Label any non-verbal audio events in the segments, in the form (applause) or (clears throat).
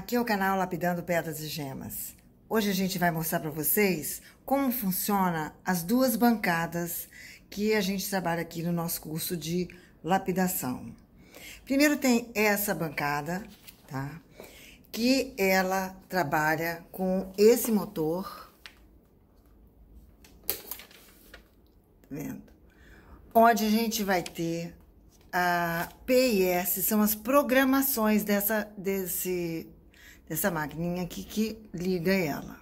Aqui é o canal Lapidando Pedras e Gemas. Hoje a gente vai mostrar para vocês como funciona as duas bancadas que a gente trabalha aqui no nosso curso de lapidação. Primeiro tem essa bancada, tá? Que ela trabalha com esse motor. Tá vendo? Onde a gente vai ter a PIS, são as programações dessa, desse, dessa maquininha aqui que liga ela.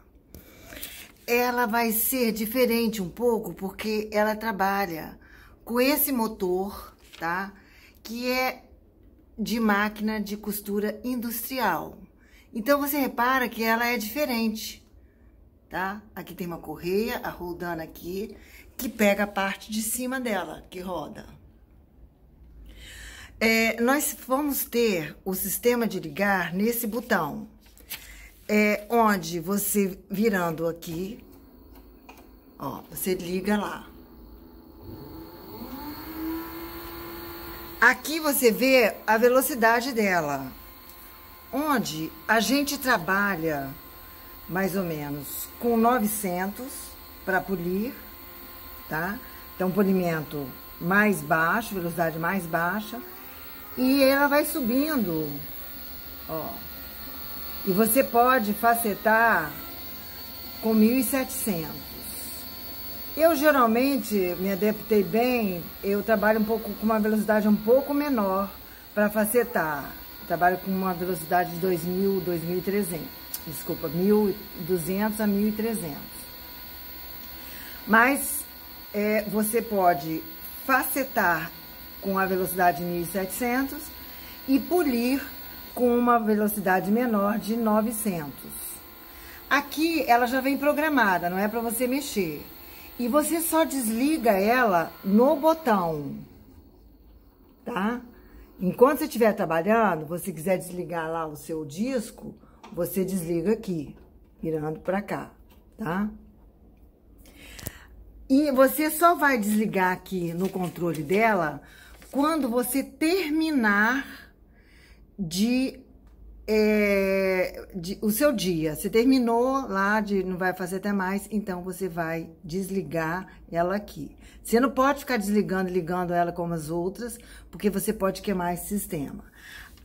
Ela vai ser diferente um pouco porque ela trabalha com esse motor, tá? Que é de máquina de costura industrial. Então, você repara que ela é diferente, tá? Aqui tem uma correia, a rodando aqui, que pega a parte de cima dela, que roda. É, nós vamos ter o sistema de ligar nesse botão, é, onde você virando aqui, ó, você liga lá. Aqui você vê a velocidade dela, onde a gente trabalha mais ou menos com 900 para polir, tá? Então, polimento mais baixo, velocidade mais baixa. E ela vai subindo, ó. E você pode facetar com 1.700. Eu geralmente me adaptei bem, eu trabalho um pouco com uma velocidade um pouco menor para facetar. Eu trabalho com uma velocidade de 2.000, 2.300. Desculpa, 1.200 a 1.300. Mas é, você pode facetar com a velocidade 1700 e polir com uma velocidade menor de 900. Aqui ela já vem programada, não é para você mexer. E você só desliga ela no botão, tá? Enquanto você estiver trabalhando, você quiser desligar lá o seu disco, você desliga aqui, virando para cá, tá? E você só vai desligar aqui no controle dela quando você terminar de, é, de, o seu dia. Você terminou lá, de não vai fazer até mais, então você vai desligar ela aqui. Você não pode ficar desligando e ligando ela como as outras, porque você pode queimar esse sistema.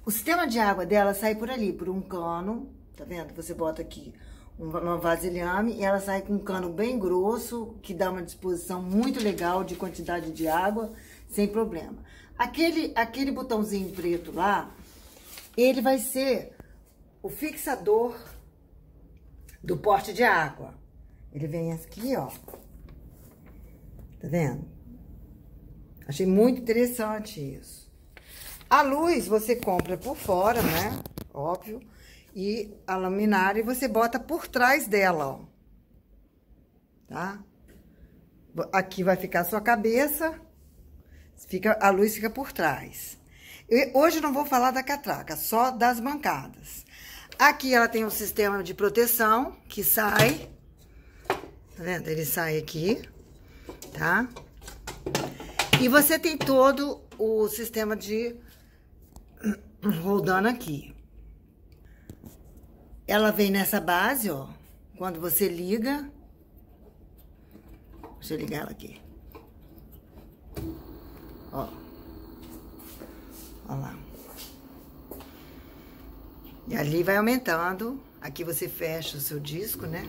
O sistema de água dela sai por ali, por um cano, tá vendo? Você bota aqui uma vasilhame e ela sai com um cano bem grosso, que dá uma disposição muito legal de quantidade de água sem problema. Aquele, aquele botãozinho preto lá, ele vai ser o fixador do porte de água. Ele vem aqui, ó. Tá vendo? Achei muito interessante isso. A luz você compra por fora, né? Óbvio. E a laminária você bota por trás dela, ó. Tá? Aqui vai ficar a sua cabeça Fica, a luz fica por trás. Eu, hoje não vou falar da catraca, só das bancadas. Aqui ela tem um sistema de proteção que sai. Tá vendo? Ele sai aqui, tá? E você tem todo o sistema de (clears throat) rodando aqui. Ela vem nessa base, ó. Quando você liga. Deixa eu ligar ela aqui. Ó. Ó lá. E ali vai aumentando. Aqui você fecha o seu disco, né?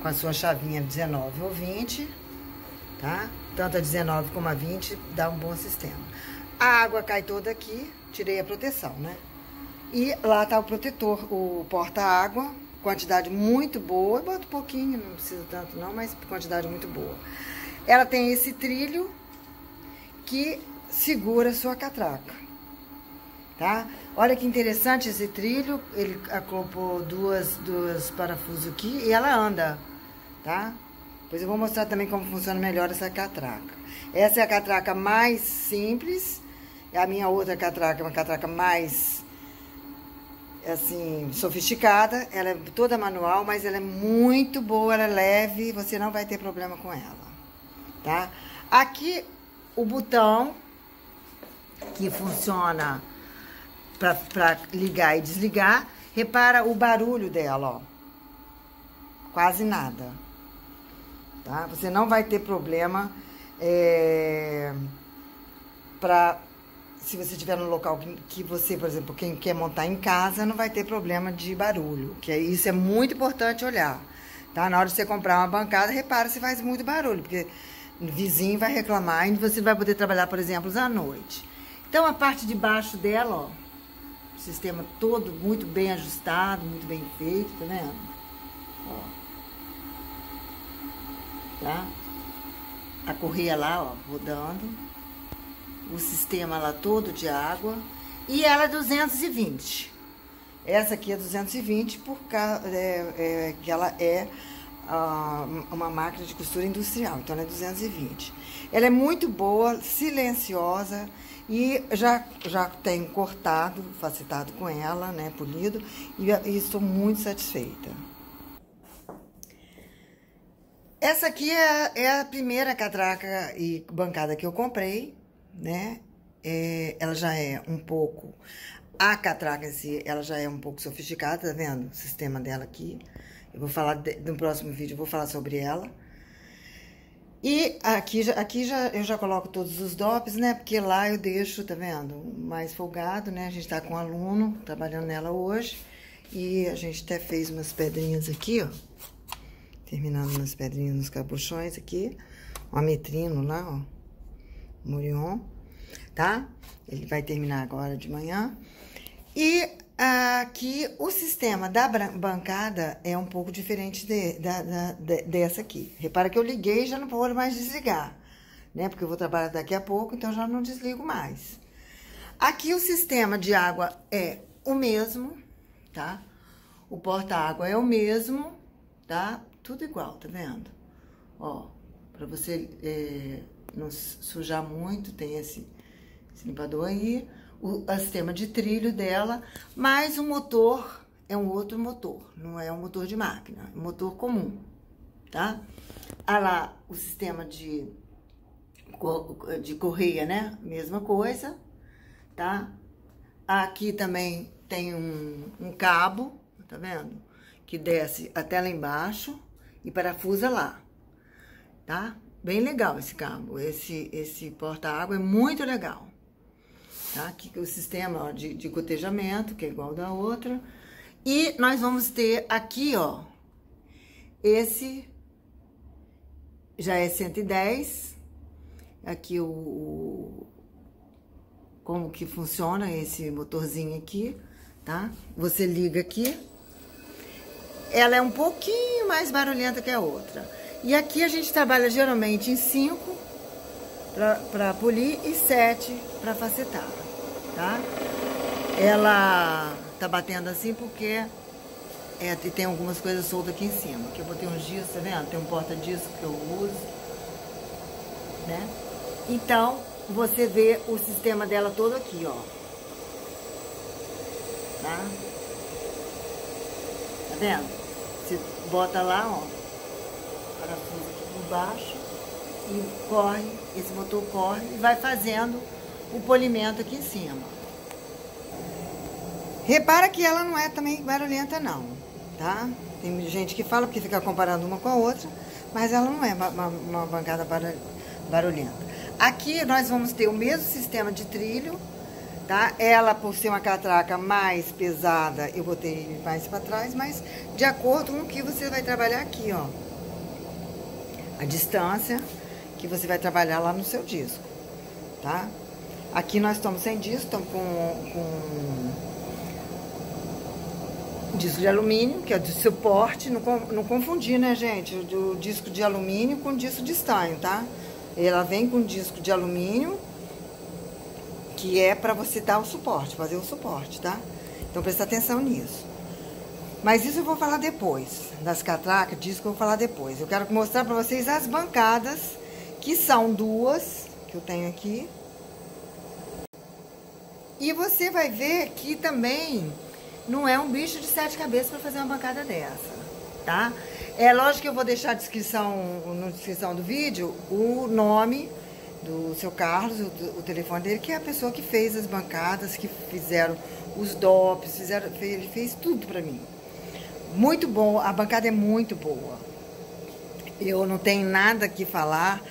Com a sua chavinha 19 ou 20, tá? Tanto a 19 como a 20 dá um bom sistema. A água cai toda aqui, tirei a proteção, né? E lá tá o protetor, o porta-água, quantidade muito boa. Eu boto um pouquinho, não precisa tanto não, mas quantidade muito boa. Ela tem esse trilho que segura sua catraca, tá? Olha que interessante esse trilho, ele acoplou duas, duas parafusos aqui e ela anda, tá? Depois eu vou mostrar também como funciona melhor essa catraca. Essa é a catraca mais simples, a minha outra catraca é uma catraca mais, assim, sofisticada. Ela é toda manual, mas ela é muito boa, ela é leve, você não vai ter problema com ela, tá? Aqui o botão que funciona para ligar e desligar Repara o barulho dela, ó. Quase nada. Tá? Você não vai ter problema é, para se você estiver no local que, que, você, por exemplo, quem quer montar em casa, não vai ter problema de barulho. Que é, isso é muito importante olhar. Tá? Na hora de você comprar uma bancada, repara se faz muito barulho, porque o vizinho vai reclamar e você vai poder trabalhar, por exemplo, à noite. Então a parte de baixo dela, ó, sistema todo muito bem ajustado, muito bem feito, tá vendo? Ó. Tá? A correia lá, ó, rodando. O sistema lá todo de água. E ela é 220. Essa aqui é 220 por causa é, é, que ela é uma máquina de costura industrial, então ela é 220. Ela é muito boa, silenciosa e já, já tenho cortado, facetado com ela, né, polido, e, e estou muito satisfeita. Essa aqui é, é, a primeira catraca e bancada que eu comprei, né? É, ela já é um pouco... A catraca em si, ela já é um pouco sofisticada, tá vendo? O sistema dela aqui. Eu vou falar, de, no próximo vídeo, eu vou falar sobre ela. E aqui, aqui já, eu já coloco todos os DOPs, né? Porque lá eu deixo, tá vendo? Mais folgado, né? A gente tá com um aluno trabalhando nela hoje. E a gente até fez umas pedrinhas aqui, ó. Terminando umas pedrinhas nos capuchões aqui. Um ametrino lá, ó. Murion, tá? Ele vai terminar agora de manhã. E aqui o sistema da bancada é um pouco diferente de, da, da, de, dessa aqui. Repara que eu liguei e já não vou mais desligar, né? Porque eu vou trabalhar daqui a pouco, então já não desligo mais. Aqui o sistema de água é o mesmo, tá? O porta-água é o mesmo, tá? Tudo igual, tá vendo? Ó, pra você é, não sujar muito, tem esse, esse limpador aí o, o sistema de trilho dela, mas o motor é um outro motor, não é um motor de máquina, é um motor comum, tá? Há lá o sistema de, de correia, né? Mesma coisa, tá? Aqui também tem um, um cabo, tá vendo? Que desce até lá embaixo e parafusa lá, tá? Bem legal esse cabo, esse, esse porta-água é muito legal tá? Aqui o sistema ó, de, de cotejamento, que é igual da outra. E nós vamos ter aqui, ó, esse já é 110. Aqui o, o como que funciona esse motorzinho aqui, tá? Você liga aqui. Ela é um pouquinho mais barulhenta que a outra. E aqui a gente trabalha geralmente em 5 para polir e 7 para facetar tá? Ela tá batendo assim porque é, tem algumas coisas soltas aqui em cima. Que eu botei uns discos, tá vendo? Tem um porta-disco que eu uso, né? Então, você vê o sistema dela todo aqui, ó. Tá? Tá vendo? Você bota lá, ó, parafuso aqui por baixo e corre, esse motor corre e vai fazendo o polimento aqui em cima. Repara que ela não é também barulhenta não, tá? Tem gente que fala porque fica comparando uma com a outra, mas ela não é uma, uma bancada barulhenta. Aqui nós vamos ter o mesmo sistema de trilho, tá? Ela, por ser uma catraca mais pesada, eu botei mais para trás, mas de acordo com o que você vai trabalhar aqui, ó. A distância que você vai trabalhar lá no seu disco, tá? Aqui nós estamos sem disco, estamos com, com disco de alumínio, que é de suporte, não, não confundir, né, gente? O disco de alumínio com disco de estanho, tá? Ela vem com disco de alumínio, que é para você dar o suporte, fazer o suporte, tá? Então presta atenção nisso. Mas isso eu vou falar depois, das catracas, disco eu vou falar depois. Eu quero mostrar para vocês as bancadas, que são duas, que eu tenho aqui, e você vai ver que também não é um bicho de sete cabeças para fazer uma bancada dessa, tá? É lógico que eu vou deixar a descrição, na descrição do vídeo o nome do seu Carlos, o, o, telefone dele, que é a pessoa que fez as bancadas, que fizeram os DOPs, fizeram, ele fez tudo para mim. Muito bom, a bancada é muito boa. Eu não tenho nada que falar,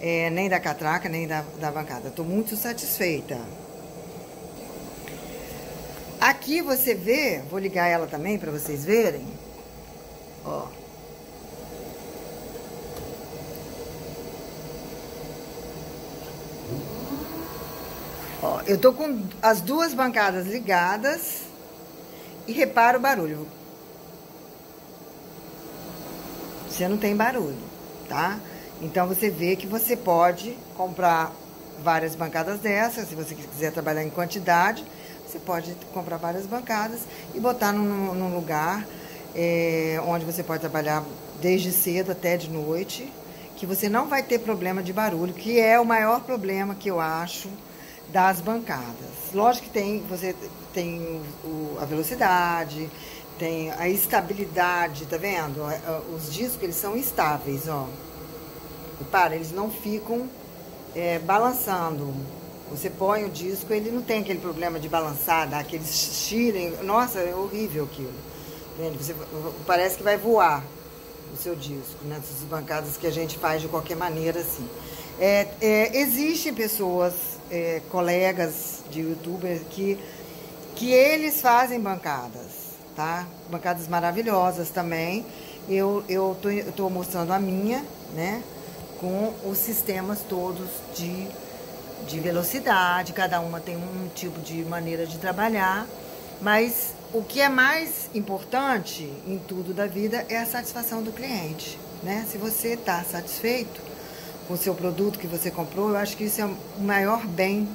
é, nem da catraca, nem da, da bancada. Estou muito satisfeita. Aqui você vê, vou ligar ela também para vocês verem. Ó. Ó, eu tô com as duas bancadas ligadas e repara o barulho. Você não tem barulho, tá? Então você vê que você pode comprar várias bancadas dessas, se você quiser trabalhar em quantidade, você pode comprar várias bancadas e botar num, num lugar é, onde você pode trabalhar desde cedo até de noite, que você não vai ter problema de barulho, que é o maior problema que eu acho das bancadas. Lógico que tem, você tem o, a velocidade, tem a estabilidade, tá vendo? Os discos, eles são estáveis, ó. Para, eles não ficam é, balançando. Você põe o disco, ele não tem aquele problema de balançar, aqueles chilem. Nossa, é horrível aquilo. Você, parece que vai voar o seu disco, nessas né? bancadas que a gente faz de qualquer maneira, assim. É, é, existem pessoas, é, colegas de youtubers que, que eles fazem bancadas, tá? Bancadas maravilhosas também. Eu, eu, tô, eu tô mostrando a minha, né? Com os sistemas todos de, de velocidade, cada uma tem um tipo de maneira de trabalhar, mas o que é mais importante em tudo da vida é a satisfação do cliente, né? Se você está satisfeito, com o seu produto que você comprou, eu acho que isso é o maior bem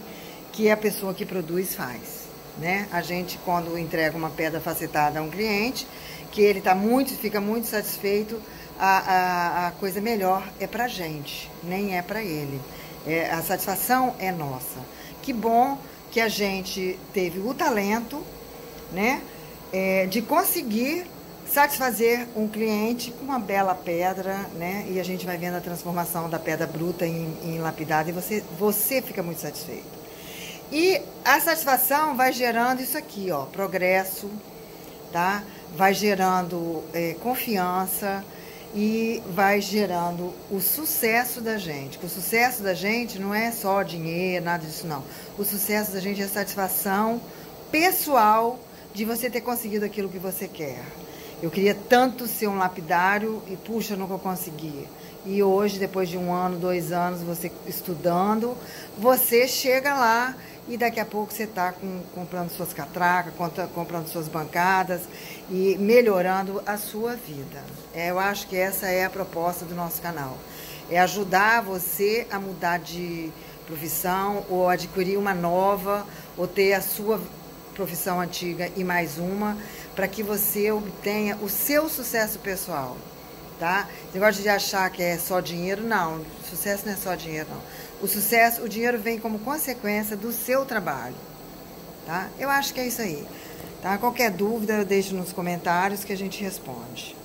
que a pessoa que produz faz. Né? A gente, quando entrega uma pedra facetada a um cliente, que ele tá muito, fica muito satisfeito, a, a, a coisa melhor é para gente, nem é para ele. É, a satisfação é nossa. Que bom que a gente teve o talento né, é, de conseguir satisfazer um cliente com uma bela pedra, né? E a gente vai vendo a transformação da pedra bruta em, em lapidada e você, você fica muito satisfeito. E a satisfação vai gerando isso aqui, ó, progresso, tá? Vai gerando é, confiança e vai gerando o sucesso da gente. O sucesso da gente não é só dinheiro, nada disso não. O sucesso da gente é a satisfação pessoal de você ter conseguido aquilo que você quer. Eu queria tanto ser um lapidário e, puxa, nunca consegui. E hoje, depois de um ano, dois anos, você estudando, você chega lá e daqui a pouco você está com, comprando suas catracas, comprando suas bancadas e melhorando a sua vida. É, eu acho que essa é a proposta do nosso canal. É ajudar você a mudar de profissão ou adquirir uma nova ou ter a sua profissão antiga e mais uma para que você obtenha o seu sucesso pessoal, tá? Você gosta de achar que é só dinheiro? Não, sucesso não é só dinheiro, não. O sucesso, o dinheiro vem como consequência do seu trabalho, tá? Eu acho que é isso aí, tá? Qualquer dúvida, deixe nos comentários que a gente responde.